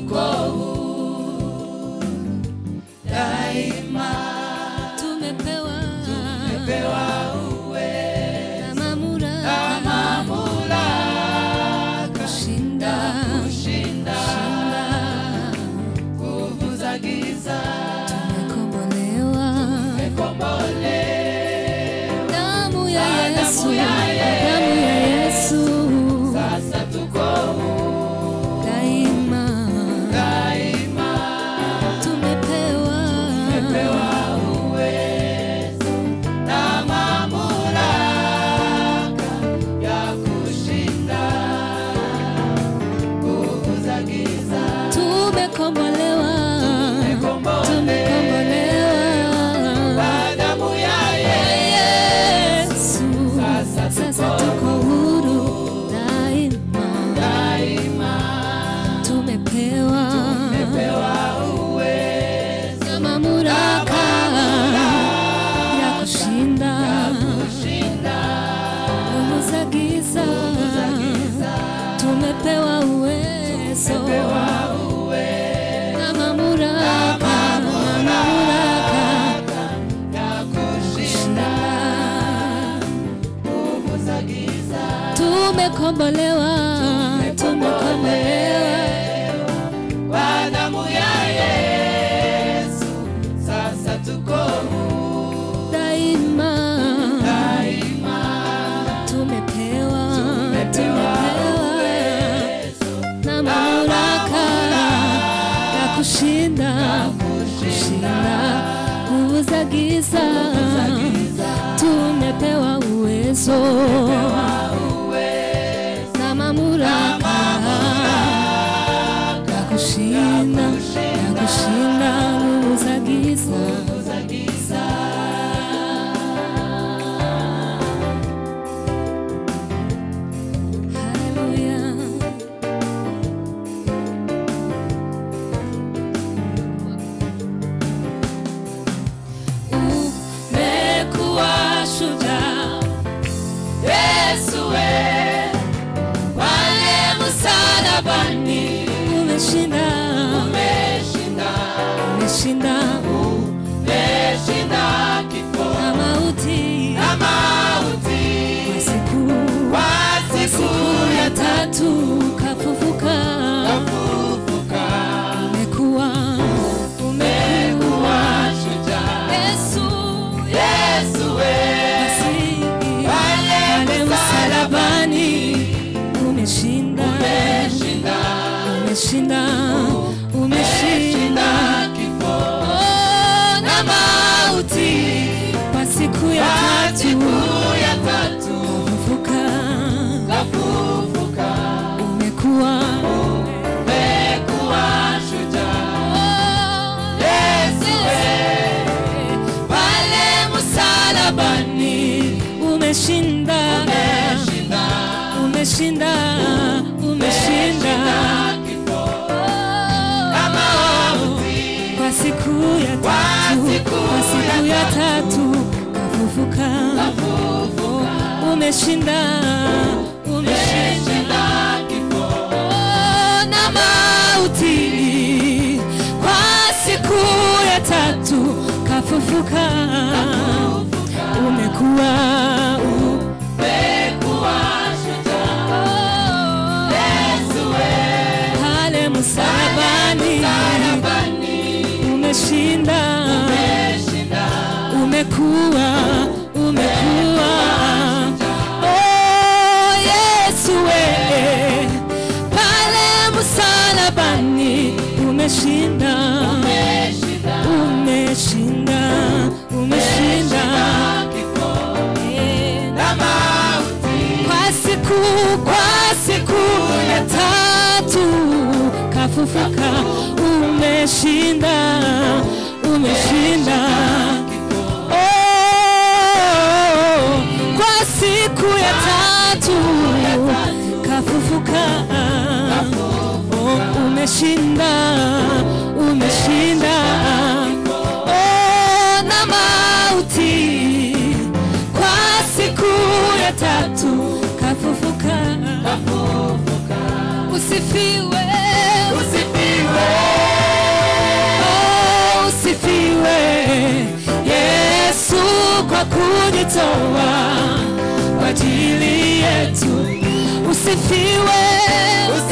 quanto corro. kuongoza giza, tumepewa uwezo. Tumekombolewa. Tume kushinda kushinda nguvu za giza. Tumepewa uwezo. Na mamlaka ya kushinda tatu kafufuka kafufuka, umekuwa umekuwa shujaa. Yesu. Yesu we. Pale pale msalabani. Umeshinda. Umeshinda, umeshinda. Umeshinda umeshinda umeshinda. Kwa siku ya tatu kwa siku ya tatu kafufuka. Umeshinda umeshinda. Na mauti kwa siku ya tatu kafufuka msalabani umeshinda. Umekuwa umeshinda Oh, kwa siku ya tatu kafufuka. Oh, umeshinda umeshinda. Oh, na mauti. Kwa siku ya tatu kafufuka. Usifiwe Yesu kwa kujitoa kwa ajili yetu. Usifiwe usifiwe